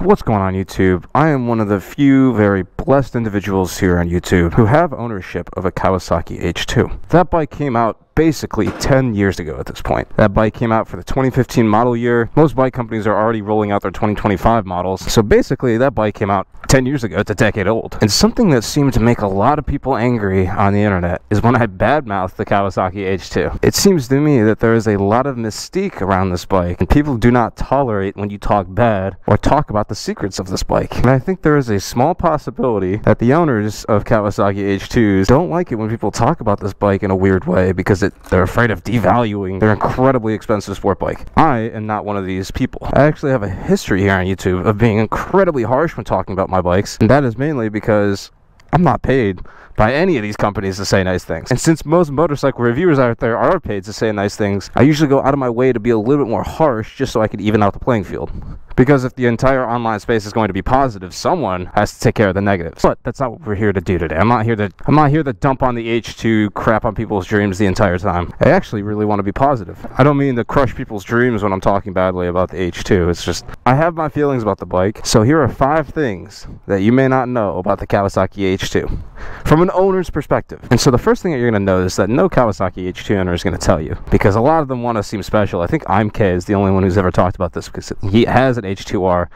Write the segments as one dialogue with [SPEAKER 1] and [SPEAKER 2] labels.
[SPEAKER 1] What's going on YouTube? I am one of the few very blessed individuals here on YouTube who have ownership of a Kawasaki H2. That bike came out basically 10 years ago at this point. That bike came out for the 2015 model year. Most bike companies are already rolling out their 2025 models. So basically that bike came out 10 years ago. It's a decade old. And something that seemed to make a lot of people angry on the internet is when I badmouthed the Kawasaki H2. It seems to me that there is a lot of mystique around this bike and people do not tolerate when you talk bad or talk about the secrets of this bike. And I think there is a small possibility that the owners of Kawasaki H2s don't like it when people talk about this bike in a weird way because it they're afraid of devaluing their incredibly expensive sport bike. I am not one of these people. I actually have a history here on YouTube of being incredibly harsh when talking about my bikes, and that is mainly because I'm not paid by any of these companies to say nice things. And since most motorcycle reviewers out there are paid to say nice things, I usually go out of my way to be a little bit more harsh just so I can even out the playing field. Because if the entire online space is going to be positive, someone has to take care of the negatives. But that's not what we're here to do today. I'm not here to I'm not here to dump on the H2 crap on people's dreams the entire time. I actually really want to be positive. I don't mean to crush people's dreams when I'm talking badly about the H2. It's just I have my feelings about the bike. So here are five things that you may not know about the Kawasaki H2 from an owner's perspective. And so the first thing that you're going to notice that no Kawasaki H2 owner is going to tell you because a lot of them want to seem special. I think IMK is the only one who's ever talked about this because he has an H2R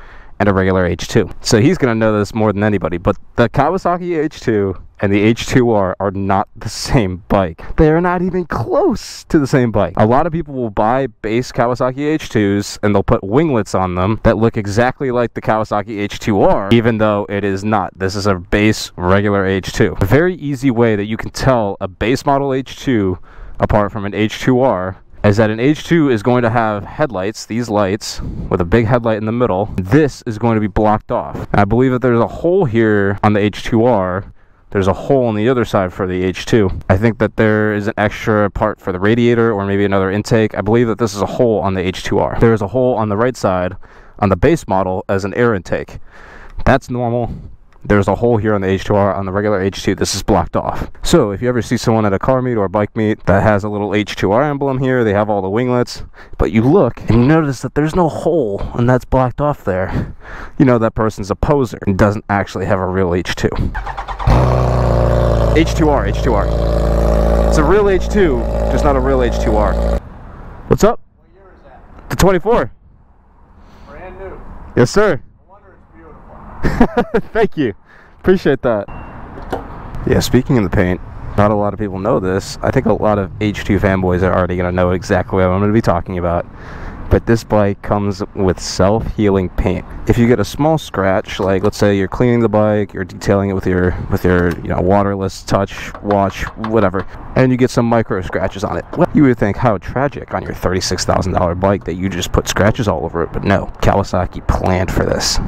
[SPEAKER 1] and a regular H2. So he's going to know this more than anybody. But the Kawasaki H2 and the H2R are not the same bike. They are not even close to the same bike. A lot of people will buy base Kawasaki H2s and they'll put winglets on them that look exactly like the Kawasaki H2R, even though it is not. This is a base regular H2. A very easy way that you can tell a base model H2 apart from an H2R is that an H2 is going to have headlights, these lights, with a big headlight in the middle. This is going to be blocked off. And I believe that there's a hole here on the H2R there's a hole on the other side for the H2. I think that there is an extra part for the radiator or maybe another intake. I believe that this is a hole on the H2R. There is a hole on the right side on the base model as an air intake. That's normal there's a hole here on the H2R on the regular H2 this is blocked off. So if you ever see someone at a car meet or a bike meet that has a little H2R emblem here they have all the winglets but you look and you notice that there's no hole and that's blocked off there you know that person's a poser and doesn't actually have a real H2 H2R H2R it's a real H2 just not a real H2R what's up?
[SPEAKER 2] What year is that?
[SPEAKER 1] the 24
[SPEAKER 2] brand new.
[SPEAKER 1] Yes sir Thank you. Appreciate that. Yeah, speaking of the paint, not a lot of people know this. I think a lot of H2 fanboys are already going to know exactly what I'm going to be talking about. But this bike comes with self-healing paint. If you get a small scratch, like let's say you're cleaning the bike, you're detailing it with your with your you know waterless touch wash, whatever, and you get some micro scratches on it, well, you would think how tragic on your $36,000 bike that you just put scratches all over it. But no, Kawasaki planned for this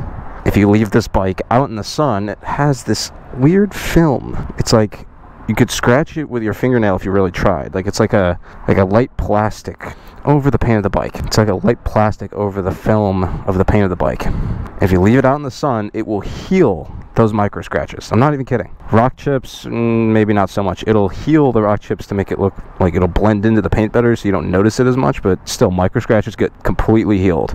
[SPEAKER 1] if you leave this bike out in the sun, it has this weird film. It's like you could scratch it with your fingernail if you really tried. Like it's like a like a light plastic over the paint of the bike. It's like a light plastic over the film of the paint of the bike. If you leave it out in the sun, it will heal those micro scratches. I'm not even kidding. Rock chips, mm, maybe not so much. It'll heal the rock chips to make it look like it'll blend into the paint better so you don't notice it as much, but still micro scratches get completely healed.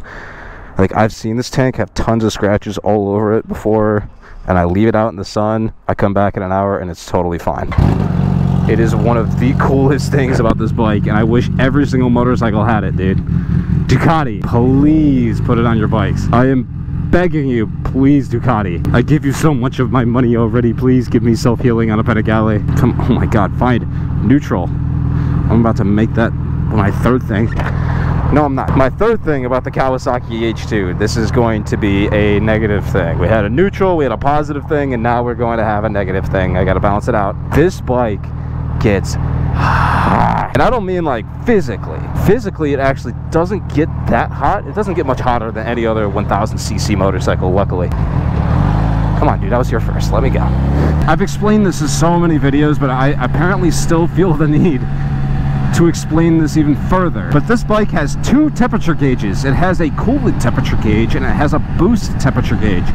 [SPEAKER 1] Like I've seen this tank have tons of scratches all over it before and I leave it out in the sun. I come back in an hour and it's totally fine. It is one of the coolest things about this bike and I wish every single motorcycle had it, dude. Ducati, please put it on your bikes. I am begging you, please Ducati. I give you so much of my money already. Please give me self-healing on a Panigale. Come, oh my God, find neutral. I'm about to make that my third thing. No, I'm not. My third thing about the Kawasaki H2, this is going to be a negative thing. We had a neutral, we had a positive thing, and now we're going to have a negative thing. I got to balance it out. This bike gets hot. And I don't mean like physically. Physically, it actually doesn't get that hot. It doesn't get much hotter than any other 1000cc motorcycle, luckily. Come on, dude, I was here first. Let me go. I've explained this in so many videos, but I apparently still feel the need to explain this even further. But this bike has two temperature gauges. It has a coolant temperature gauge and it has a boost temperature gauge.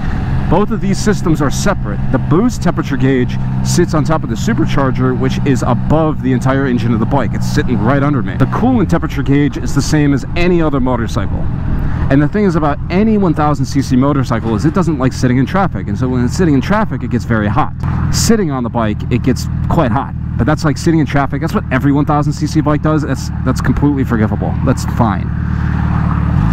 [SPEAKER 1] Both of these systems are separate. The boost temperature gauge sits on top of the supercharger, which is above the entire engine of the bike. It's sitting right under me. The coolant temperature gauge is the same as any other motorcycle. And the thing is about any 1000cc motorcycle is it doesn't like sitting in traffic. And so when it's sitting in traffic, it gets very hot. Sitting on the bike, it gets quite hot. But that's like sitting in traffic. That's what every 1000cc bike does. That's that's completely forgivable. That's fine.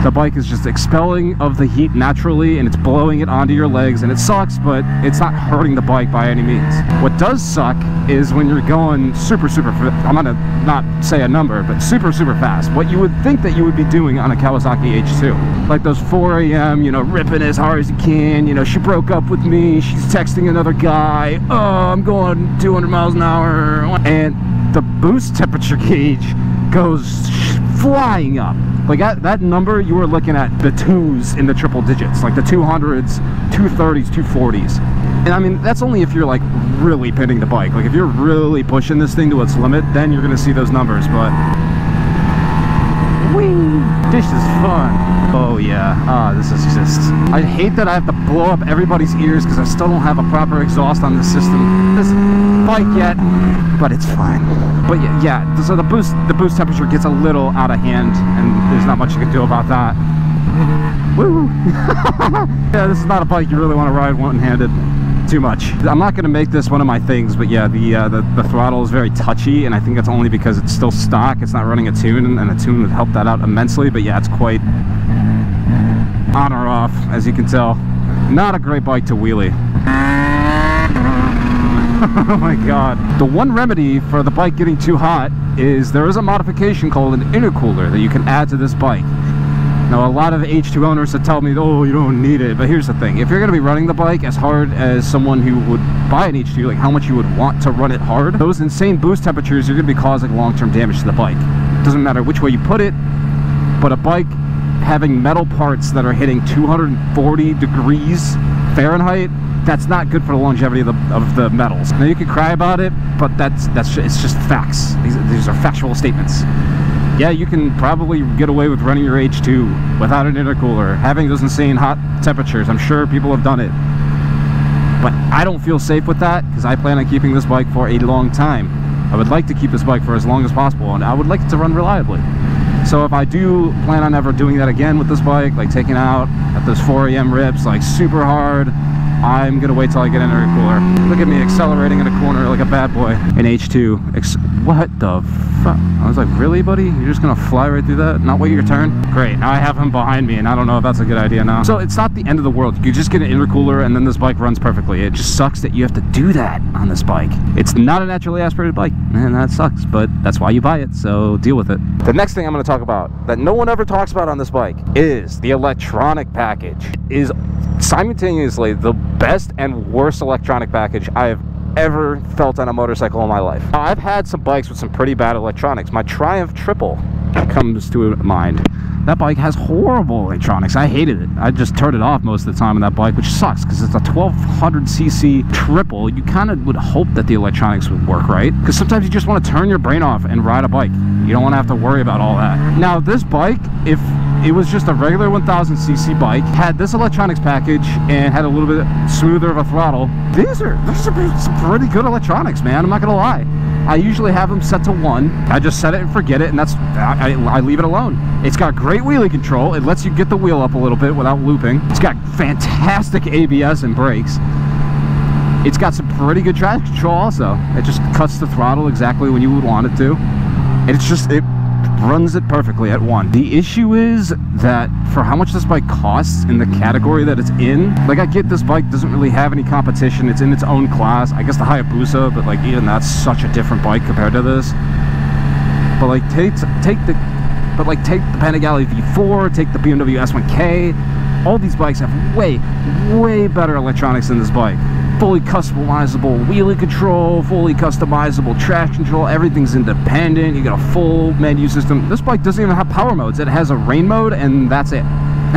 [SPEAKER 1] The bike is just expelling of the heat naturally and it's blowing it onto your legs and it sucks, but it's not hurting the bike by any means. What does suck is when you're going super, super, I'm gonna not say a number, but super, super fast. What you would think that you would be doing on a Kawasaki H2. Like those 4 a.m., you know, ripping as hard as you can, you know, she broke up with me, she's texting another guy, oh, I'm going 200 miles an hour, and the boost temperature gauge goes flying up. Like that, that number, you were looking at the twos in the triple digits, like the 200s, 230s, 240s. And I mean, that's only if you're like really pinning the bike. Like if you're really pushing this thing to its limit, then you're gonna see those numbers, but Whee! This is fun. Ah, this is just... I hate that I have to blow up everybody's ears because I still don't have a proper exhaust on the system. This bike yet, but it's fine. But yeah, yeah, so the boost, the boost temperature gets a little out of hand and there's not much you can do about that. Woo! yeah, this is not a bike you really want to ride one-handed too much. I'm not going to make this one of my things, but yeah, the, uh, the, the throttle is very touchy, and I think that's only because it's still stock. It's not running a tune, and a tune would help that out immensely. But yeah, it's quite on or off, as you can tell. Not a great bike to wheelie. oh my god. The one remedy for the bike getting too hot is there is a modification called an intercooler that you can add to this bike. Now, a lot of H2 owners that tell me, oh, you don't need it. But here's the thing. If you're going to be running the bike as hard as someone who would buy an H2, like how much you would want to run it hard, those insane boost temperatures, you're going to be causing long-term damage to the bike. Doesn't matter which way you put it, but a bike having metal parts that are hitting 240 degrees Fahrenheit, that's not good for the longevity of the, of the metals. Now you can cry about it, but that's that's it's just facts. These, these are factual statements yeah, you can probably get away with running your H2 without an intercooler, having those insane hot temperatures. I'm sure people have done it. But I don't feel safe with that because I plan on keeping this bike for a long time. I would like to keep this bike for as long as possible and I would like it to run reliably. So if I do plan on ever doing that again with this bike, like taking out at those 4 a.m. rips, like super hard, I'm gonna wait till I get in a cooler. Look at me accelerating in a corner like a bad boy. In H2, Ex what the fuck? I was like, really, buddy? You're just gonna fly right through that? Not wait your turn? Great, now I have him behind me and I don't know if that's a good idea now. So it's not the end of the world. You just get an intercooler and then this bike runs perfectly. It just sucks that you have to do that on this bike. It's not a naturally aspirated bike and that sucks, but that's why you buy it, so deal with it. The next thing I'm gonna talk about that no one ever talks about on this bike is the electronic package. It is simultaneously the best and worst electronic package I have ever felt on a motorcycle in my life. Now, I've had some bikes with some pretty bad electronics. My Triumph Triple comes to mind. That bike has horrible electronics. I hated it. I just turned it off most of the time on that bike, which sucks because it's a 1200cc triple. You kind of would hope that the electronics would work right because sometimes you just want to turn your brain off and ride a bike. You don't want to have to worry about all that. Now, this bike, if it was just a regular 1000cc bike, had this electronics package and had a little bit smoother of a throttle. These are, these are some pretty good electronics, man. I'm not gonna lie. I usually have them set to one. I just set it and forget it, and that's I, I, I, leave it alone. It's got great wheelie control. It lets you get the wheel up a little bit without looping. It's got fantastic ABS and brakes. It's got some pretty good traction control also. It just cuts the throttle exactly when you would want it to. And it's just, it runs it perfectly at one. The issue is that for how much this bike costs in the category that it's in, like I get this bike doesn't really have any competition. It's in its own class. I guess the Hayabusa, but like even that's such a different bike compared to this. But like take take the but like take the Panigale V4, take the BMW S1K. All these bikes have way, way better electronics than this bike fully customizable wheelie control, fully customizable traction control, everything's independent, you got a full menu system. This bike doesn't even have power modes. It has a rain mode and that's it.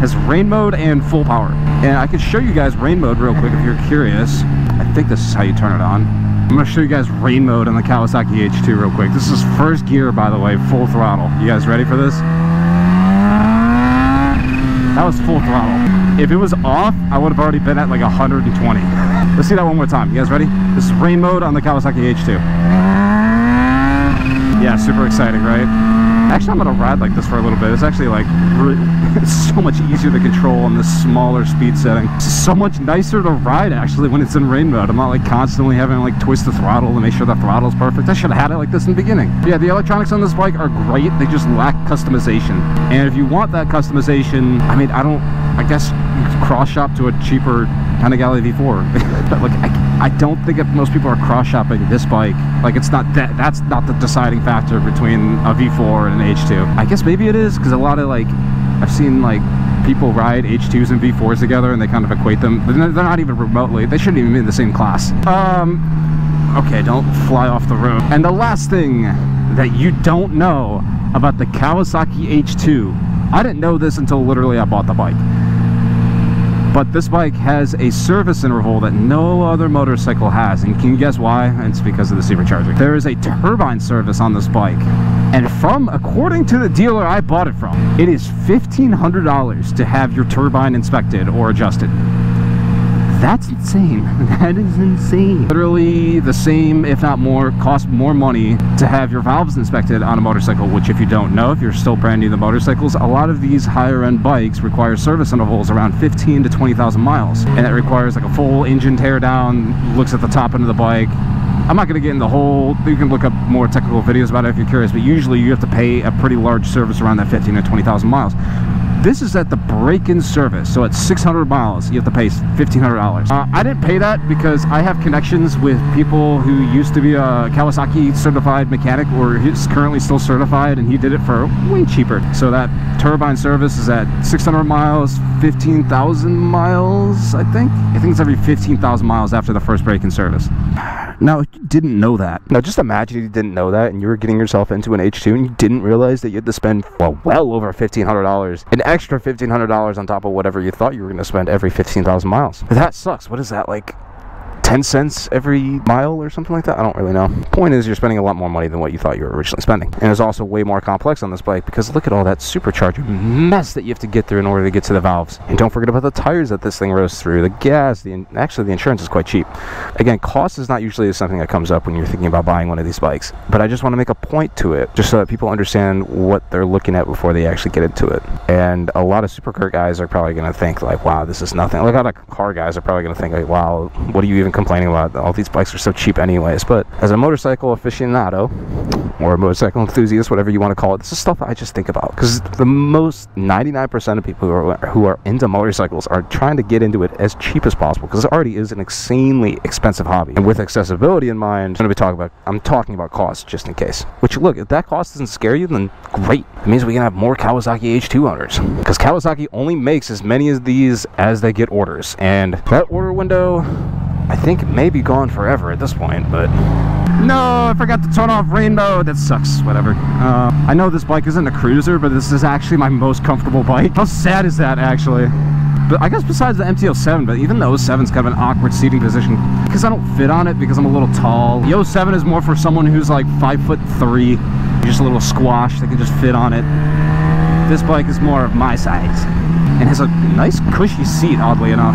[SPEAKER 1] has rain mode and full power. And I can show you guys rain mode real quick if you're curious. I think this is how you turn it on. I'm gonna show you guys rain mode on the Kawasaki H2 real quick. This is first gear, by the way, full throttle. You guys ready for this? That was full throttle. If it was off, I would have already been at like 120. Let's see that one more time. You guys ready? This is rain mode on the Kawasaki H2. Yeah, super exciting, right? Actually, I'm gonna ride like this for a little bit. It's actually like it's so much easier to control on this smaller speed setting. It's so much nicer to ride actually when it's in rain mode. I'm not like constantly having to like twist the throttle to make sure the throttle's perfect. I should have had it like this in the beginning. Yeah, the electronics on this bike are great. They just lack customization. And if you want that customization, I mean, I don't. I guess cross shop to a cheaper Panigale V4. but like, I, I don't think most people are cross shopping this bike. Like, it's not that. That's not the deciding factor between a V4 and an H2. I guess maybe it is because a lot of like, I've seen like people ride H2s and V4s together and they kind of equate them. They're they're not even remotely. They shouldn't even be in the same class. Um, okay, don't fly off the road. And the last thing that you don't know about the Kawasaki H2, I didn't know this until literally I bought the bike. But this bike has a service interval that no other motorcycle has. And can you guess why? It's because of the supercharger. There is a turbine service on this bike. And from, according to the dealer I bought it from, it is $1,500 to have your turbine inspected or adjusted. That's insane. That is insane. Literally the same, if not more, cost more money to have your valves inspected on a motorcycle, which if you don't know, if you're still brand new to motorcycles, a lot of these higher end bikes require service intervals around 15 to 20,000 miles. And it requires like a full engine tear down, looks at the top end of the bike, I'm not going to get in the whole, you can look up more technical videos about it if you're curious, but usually you have to pay a pretty large service around that 15 to 20,000 miles. This is at the break-in service, so at 600 miles, you have to pay $1,500. Uh, I didn't pay that because I have connections with people who used to be a Kawasaki certified mechanic or he's currently still certified and he did it for way cheaper. So that turbine service is at 600 miles, 15,000 miles, I think. I think it's every 15,000 miles after the first break-in service. Now, didn't know that. Now, just imagine you didn't know that and you were getting yourself into an H2 and you didn't realize that you had to spend, well, well over $1,500. An extra $1,500 on top of whatever you thought you were going to spend every 15,000 miles. That sucks. What is that, like 10 cents every mile or something like that? I don't really know. Point is, you're spending a lot more money than what you thought you were originally spending. And it's also way more complex on this bike because look at all that supercharger mess that you have to get through in order to get to the valves. And don't forget about the tires that this thing rows through, the gas, the actually the insurance is quite cheap. Again, cost is not usually something that comes up when you're thinking about buying one of these bikes. But I just want to make a point to it, just so that people understand what they're looking at before they actually get into it. And a lot of supercar guys are probably going to think like, wow, this is nothing. A lot of car guys are probably going to think like, wow, what are you even complaining about? All these bikes are so cheap anyways. But as a motorcycle aficionado, or a motorcycle enthusiast, whatever you want to call it, this is stuff I just think about. Because the most 99% of people who are, who are into motorcycles are trying to get into it as cheap as possible because it already is an insanely expensive hobby. And with accessibility in mind, I'm going to be talking about, I'm talking about cost just in case. Which look, if that cost doesn't scare you, then great. It means we can have more Kawasaki H2 owners. Because Kawasaki only makes as many of these as they get orders. And that order window I think it may be gone forever at this point, but... No, I forgot to turn off rain mode. That sucks, whatever. Uh, I know this bike isn't a cruiser, but this is actually my most comfortable bike. How sad is that, actually? But I guess besides the MT-07, but even the 07's kind of an awkward seating position because I don't fit on it because I'm a little tall. The 07 is more for someone who's like five foot three, just a little squash that can just fit on it. This bike is more of my size and has a nice cushy seat oddly enough.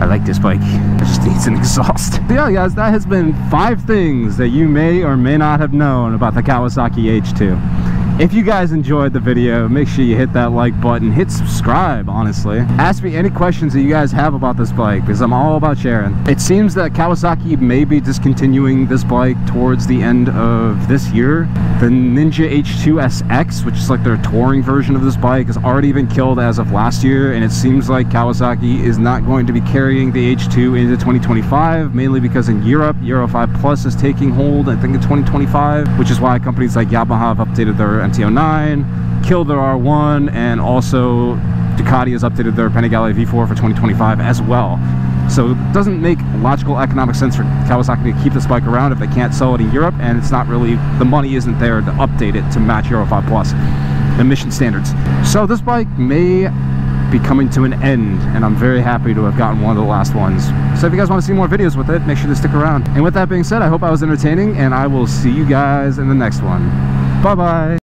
[SPEAKER 1] I like this bike. It just needs an exhaust. Yeah guys that has been five things that you may or may not have known about the kawasaki h2 if you guys enjoyed the video make sure you hit that like button. Hit subscribe honestly. Ask me any questions that you guys have about this bike because i'm all about sharing. It seems that kawasaki may be discontinuing this bike towards the end of this year. The ninja h2 sx which is like their touring version of this bike has already been killed as of last year and it seems like kawasaki is not going to be carrying the h2 into 2025 mainly because in europe euro 5 plus is taking hold i think in 2025 which is why companies like yamaha have updated their MT-09, killed their R1, and also Ducati has updated their Panigale V4 for 2025 as well. So it doesn't make logical economic sense for Kawasaki to keep this bike around if they can't sell it in Europe, and it's not really, the money isn't there to update it to match Euro 5 Plus emission standards. So this bike may be coming to an end and I'm very happy to have gotten one of the last ones. So if you guys want to see more videos with it, make sure to stick around. And with that being said, I hope I was entertaining and I will see you guys in the next one. Bye bye.